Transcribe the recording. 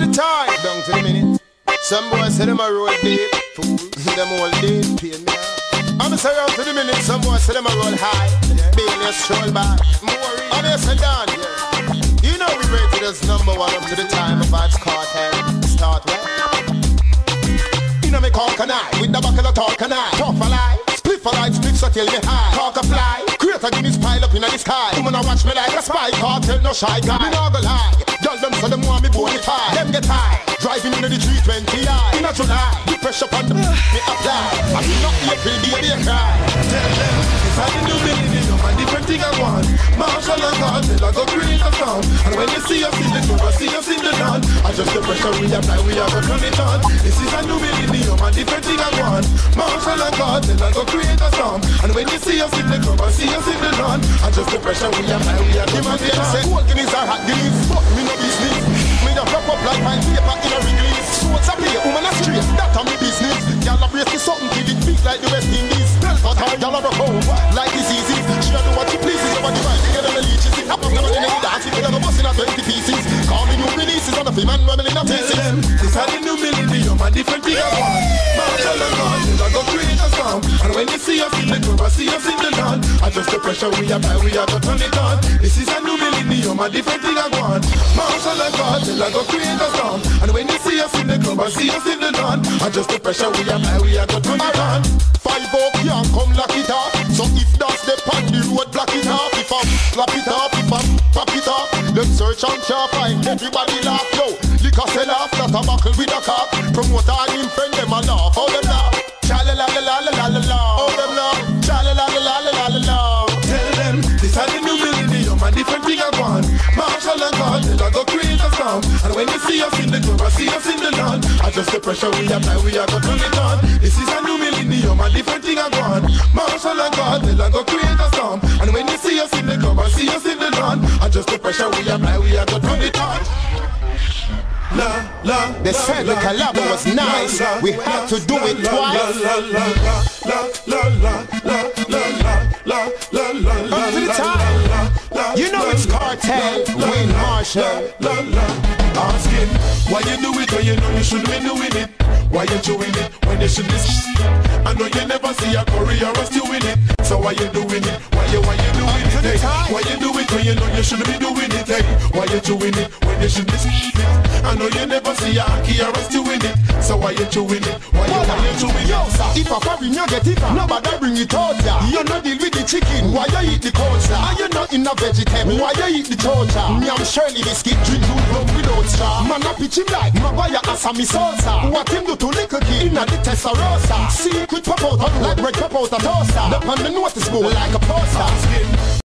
the time, down to the minute. Some boys say them a roll deep, fools, them all deep, pain me I'm say round to the minute, some boys say them a roll high, Bailey stroll by, more, I'm here say down, You know we rated as number one up to the time of Vybz Kartel, start well. You know me call can I, with the buckle of talk can I, talk for life. Split for life, split so till me high. Talk a fly, create a Guinness pile up in the sky. Woman a watch me like a spy, Kartel no shy guy. Me not go lie, girl July, the pressure on the me apply. I mean not April, baby, cry. Tell them, it's how the new millennium and different thing I want. Marshall and God Kartel, I go create a sound. And when you see us in the club, I see us in the dawn. Adjust the pressure we apply, we have to turn it on. This is a new millennium and different thing I want. Marshall and God Kartel, I go create a song. And when you see us in the club, I see us in the dawn. And just the pressure we apply, we are Him and them say, gold guineas are hot guineas. Fuck me no business. Like the West Indies. But her y'all a rock home, like it's easy. She a do what she pleases, over the right, together the leeches. It happens never in any dance, you never bust in a 20 pieces. Call me new releases on the film and women in a pieces. This how the new millennium and different thing I want. Marshall and Kartel, I go create a song. And when you see us in the club, I see us in the dawn. Adjust the pressure we apply, we are to turn it on. This is a new millennium, a different thing I want. Marshall and Kartel, I go create a song. And when you see us in the club, I see us in the dawn. Adjust the pressure we apply, we are to on. search and can't find. Everybody laugh, yo. Liquor sell off, not a buckle with a cop. Promoter and him friend, them a laugh, all them laugh. Cha la la la la la la la, oh them laugh. Cha la la la la la la la. Tell them this a the new millennium, a different thing I want. Marshall and God, they go create a storm. And when you see us in the club, I see us in the land. Adjust the pressure we apply, we are gonna turn it on. This is a new millennium, a different thing I want. Marshall and God, they go create a storm. And when you see us in the club, I see us in the lawn. Adjust the pressure we apply, we are gonna turn it on. La, la, They said the collab was nice. We had to do it twice. Up to the top. You know it's Kartel. Wayne Marshall. Asking why you do it when you know you should be doing it. Why you doing it when you should be? I know you never see a career or still in it. So why you doing it? Why you why you doing it? Why you do it you know you should be doing it? Hey? Why you doing it when you should be? I know you never see a hockey or in it. So why you doing it? Why you why you doing it? sir, if a foreign you get it, uh, nobody bring it out ya. You no deal with the chicken, why you eat the culture? Are you not in a vegetable? Why you eat the torture? Me I'm Shirley biscuit, drink two rum without straw. Man a pitch him like, my buy a asami salsa. What him do to little kid inna the Testarossa? Secret pop out uh, like bread pop out a toaster. Up on the notice board like a poster.